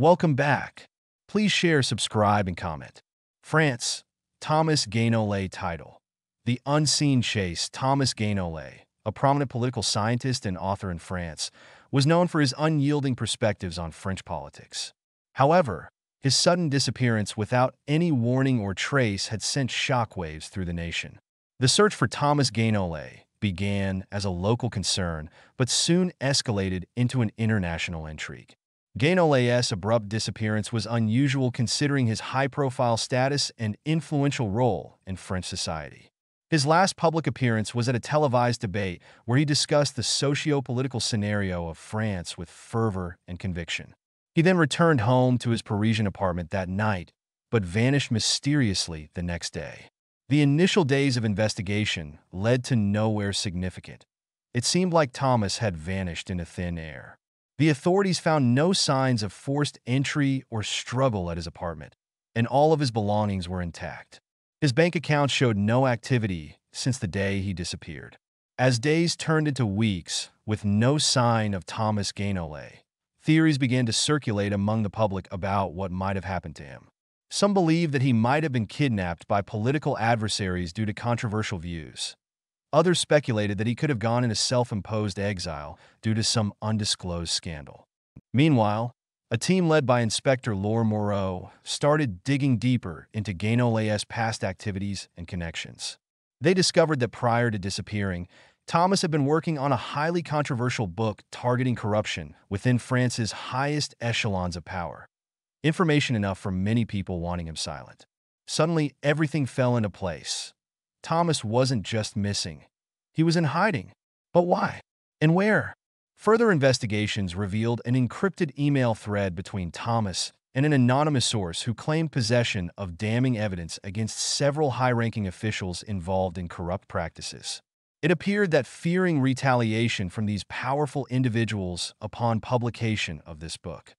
Welcome back. Please share, subscribe, and comment. France, Thomas Guénolé title. The Unseen Chase, Thomas Guénolé, a prominent political scientist and author in France, was known for his unyielding perspectives on French politics. However, his sudden disappearance without any warning or trace had sent shockwaves through the nation. The search for Thomas Guénolé began as a local concern, but soon escalated into an international intrigue. Guénolé's abrupt disappearance was unusual considering his high-profile status and influential role in French society. His last public appearance was at a televised debate where he discussed the socio-political scenario of France with fervor and conviction. He then returned home to his Parisian apartment that night, but vanished mysteriously the next day. The initial days of investigation led to nowhere significant. It seemed like Thomas had vanished into thin air. The authorities found no signs of forced entry or struggle at his apartment, and all of his belongings were intact. His bank account showed no activity since the day he disappeared. As days turned into weeks with no sign of Thomas Guénolé, theories began to circulate among the public about what might have happened to him. Some believe that he might have been kidnapped by political adversaries due to controversial views. Others speculated that he could have gone into self-imposed exile due to some undisclosed scandal. Meanwhile, a team led by Inspector Laure Moreau started digging deeper into Guénolé's past activities and connections. They discovered that prior to disappearing, Thomas had been working on a highly controversial book targeting corruption within France's highest echelons of power. Information enough for many people wanting him silent. Suddenly, everything fell into place. Thomas wasn't just missing. He was in hiding. But why? And where? Further investigations revealed an encrypted email thread between Thomas and an anonymous source who claimed possession of damning evidence against several high-ranking officials involved in corrupt practices. It appeared that fearing retaliation from these powerful individuals upon publication of this book,